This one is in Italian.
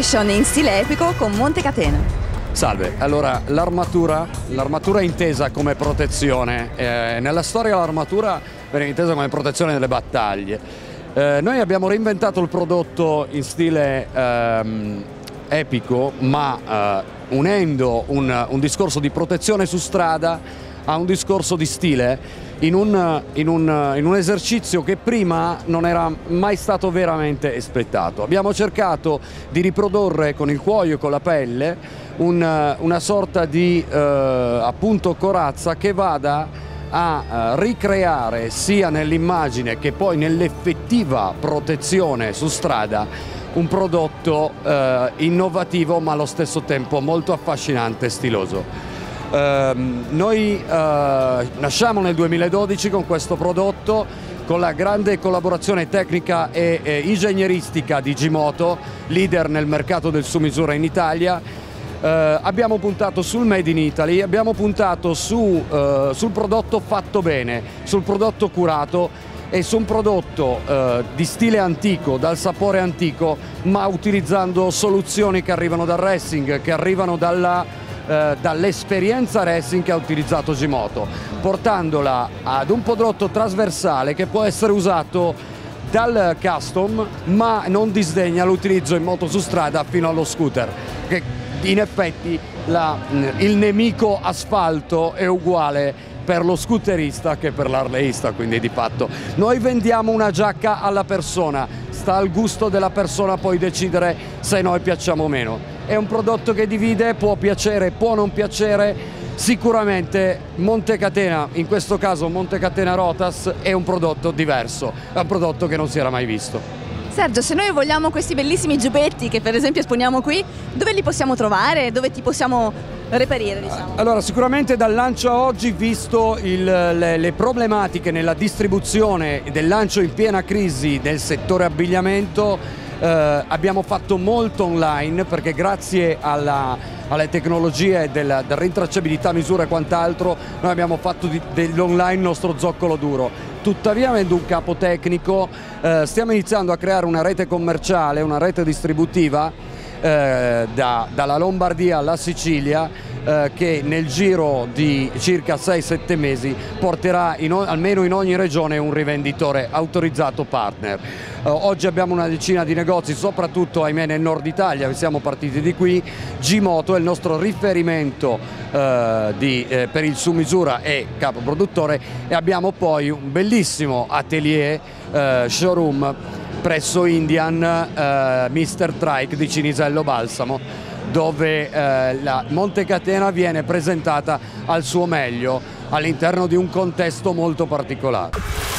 fashion in stile epico con Monte Catena. Salve, allora l'armatura, l'armatura intesa come protezione, eh, nella storia l'armatura viene intesa come protezione nelle battaglie. Eh, noi abbiamo reinventato il prodotto in stile ehm, epico, ma eh, unendo un, un discorso di protezione su strada a un discorso di stile in un, in, un, in un, esercizio che prima non era mai stato veramente espletato. Abbiamo cercato di riprodurre con il cuoio e con la pelle un, una sorta di eh, appunto corazza che vada a eh, ricreare sia nell'immagine che poi nell'effettiva protezione su strada un prodotto eh, innovativo ma allo stesso tempo molto affascinante e stiloso. Eh, noi eh, nasciamo nel 2012 con questo prodotto con la grande collaborazione tecnica e, e ingegneristica di Gimoto, leader nel mercato del su misura in Italia. Eh, abbiamo puntato sul Made in Italy, abbiamo puntato su, eh, sul prodotto fatto bene, sul prodotto curato e su un prodotto eh, di stile antico, dal sapore antico, ma utilizzando soluzioni che arrivano dal racing, che arrivano dalla eh, dall'esperienza racing che ha utilizzato Gimoto, portandola ad un prodotto trasversale che può essere usato dal custom ma non disdegna l'utilizzo in moto su strada fino allo scooter che in effetti la, il nemico asfalto è uguale per lo scooterista che per l'arleista quindi di fatto. Noi vendiamo una giacca alla persona sta al gusto della persona poi decidere se noi piacciamo o meno è un prodotto che divide, può piacere, può non piacere, sicuramente Montecatena, in questo caso Montecatena Rotas, è un prodotto diverso, è un prodotto che non si era mai visto. Sergio, se noi vogliamo questi bellissimi giubbetti che per esempio esponiamo qui, dove li possiamo trovare? Dove ti possiamo reperire? Diciamo? Allora, sicuramente dal lancio a oggi, visto il, le, le, problematiche nella distribuzione del lancio in piena crisi del settore abbigliamento, eh, abbiamo fatto molto online perché grazie alla, alle tecnologie della, della rintracciabilità, misura e quant'altro noi abbiamo fatto dell'online il nostro zoccolo duro. Tuttavia avendo un capo tecnico eh, stiamo iniziando a creare una rete commerciale, una rete distributiva eh, da, dalla Lombardia alla Sicilia eh, che nel giro di circa 6-7 mesi porterà in, almeno in ogni regione un rivenditore autorizzato partner. Eh, oggi abbiamo una decina di negozi, soprattutto ahimè nel nord Italia, siamo partiti di qui. Gmoto è il nostro riferimento eh, di, eh, per il su misura e capo produttore e abbiamo poi un bellissimo atelier eh, showroom presso Indian eh, Mr. Trike di Cinisello Balsamo dove eh, la Montecatena viene presentata al suo meglio all'interno di un contesto molto particolare.